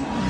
Thank you.